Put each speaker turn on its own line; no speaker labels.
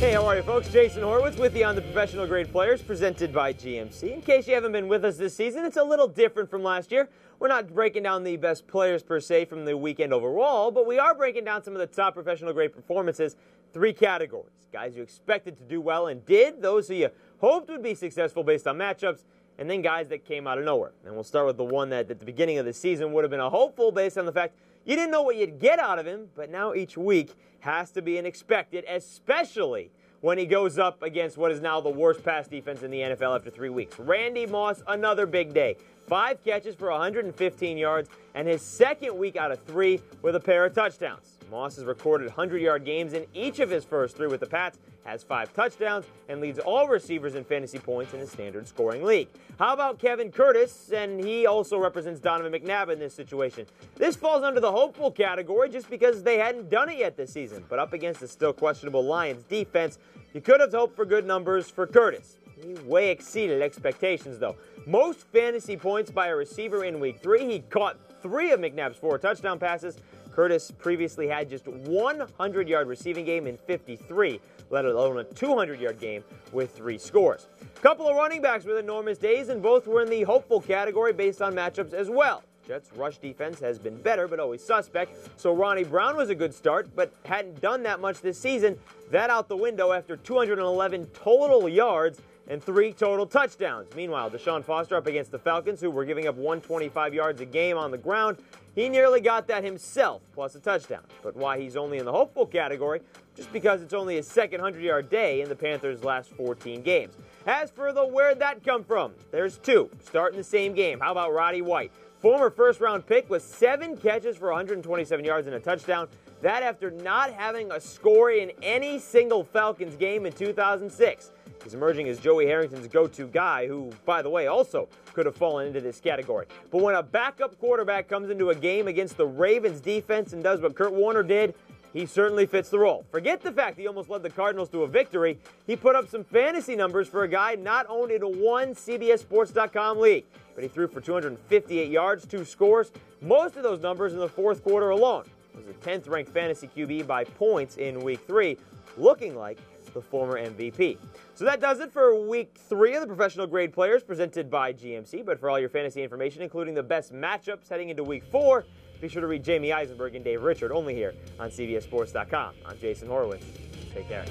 how are you, folks? Jason Horowitz with you on the Professional Grade Players, presented by GMC. In case you haven't been with us this season, it's a little different from last year. We're not breaking down the best players per se from the weekend overall, but we are breaking down some of the top professional grade performances. Three categories guys you expected to do well and did, those who you hoped would be successful based on matchups, and then guys that came out of nowhere. And we'll start with the one that at the beginning of the season would have been a hopeful based on the fact you didn't know what you'd get out of him, but now each week has to be an expected, especially when he goes up against what is now the worst pass defense in the NFL after three weeks. Randy Moss, another big day. Five catches for 115 yards, and his second week out of three with a pair of touchdowns. Moss has recorded 100 yard games in each of his first three with the Pats, has five touchdowns, and leads all receivers in fantasy points in a standard scoring league. How about Kevin Curtis? And he also represents Donovan McNabb in this situation. This falls under the hopeful category just because they hadn't done it yet this season, but up against the still questionable Lions defense, you could have hoped for good numbers for Curtis. He way exceeded expectations, though. Most fantasy points by a receiver in week three. He caught three of McNabb's four touchdown passes Curtis previously had just 100 yard receiving game in 53, let alone a 200 yard game with three scores. A couple of running backs with enormous days, and both were in the hopeful category based on matchups as well. Jets' rush defense has been better, but always suspect. So Ronnie Brown was a good start, but hadn't done that much this season. That out the window after 211 total yards and three total touchdowns. Meanwhile, Deshaun Foster up against the Falcons, who were giving up 125 yards a game on the ground. He nearly got that himself, plus a touchdown. But why he's only in the hopeful category, just because it's only his second 100 yard day in the Panthers' last 14 games. As for the where'd that come from, there's two. Starting the same game. How about Roddy White? Former first round pick with seven catches for 127 yards and a touchdown. That after not having a score in any single Falcons game in 2006. He's emerging as Joey Harrington's go to guy, who, by the way, also could have fallen into this category. But when a backup quarterback comes into a game against the Ravens defense and does what Kurt Warner did, he certainly fits the role. Forget the fact he almost led the Cardinals to a victory. He put up some fantasy numbers for a guy not owned in one CBSSports.com league. But he threw for 258 yards, two scores, most of those numbers in the fourth quarter alone. He was the 10th ranked fantasy QB by points in week three, looking like the former MVP. So that does it for week three of the professional grade players presented by GMC. But for all your fantasy information, including the best matchups heading into week four, be sure to read Jamie Eisenberg and Dave Richard only here on CBSSports.com. I'm Jason Horowitz. Take care.